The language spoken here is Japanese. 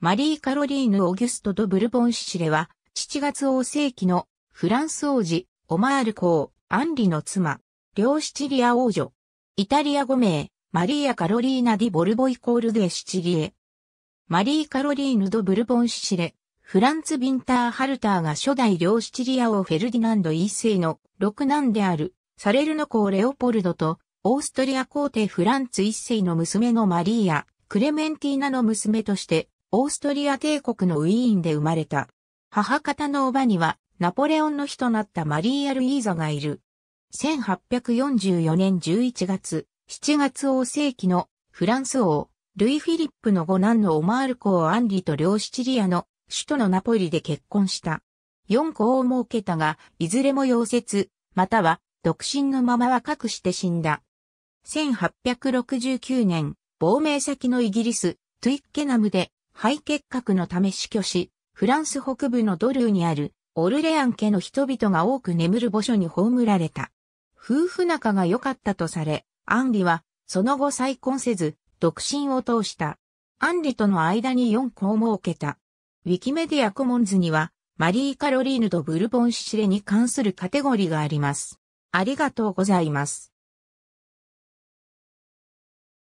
マリー・カロリーヌ・オギュスト・ド・ブルボン・シチレは、7月王世紀のフランス王子、オマール公、アンリの妻、両シチリア王女。イタリア語名、マリーア・カロリーナ・ディ・ボルボイコール・デ・シチリエ。マリー・カロリーヌ・ド・ブルボン・シチレ、フランツ・ビンター・ハルターが初代両シチリア王フェルディナンド一世の六男である、サレルノ公レオポルドと、オーストリア皇帝フランツ一世の娘のマリーア、クレメンティーナの娘として、オーストリア帝国のウィーンで生まれた。母方のおばには、ナポレオンの日となったマリーア・ルイーザがいる。1844年11月、7月王世紀のフランス王、ルイ・フィリップの五男のオマール公アンリと両シチリアの首都のナポリで結婚した。四子を設けたが、いずれも溶接、または独身のまま若くして死んだ。1869年、亡命先のイギリス、トゥイッケナムで肺結核のため死去し、フランス北部のドルーにあるオルレアン家の人々が多く眠る墓所に葬られた。夫婦仲が良かったとされ、アンリはその後再婚せず、独身を通した。アンリとの間に4子を設けた。ウィキメディアコモンズには、マリー・カロリーヌとブルボン・シシレに関するカテゴリーがあります。ありがとうございます。